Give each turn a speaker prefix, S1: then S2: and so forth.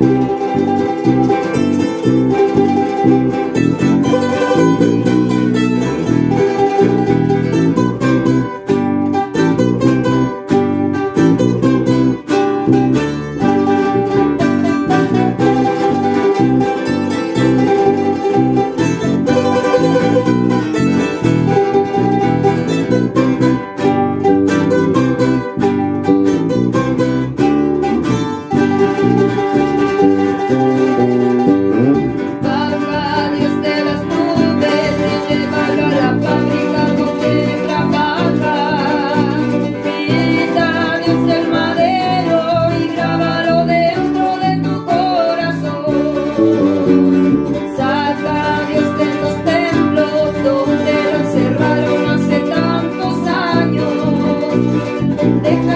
S1: Thank you.
S2: You.